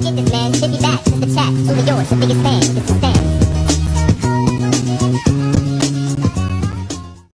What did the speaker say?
Get this man, should be back. Just a chat, truly yours, the biggest fan.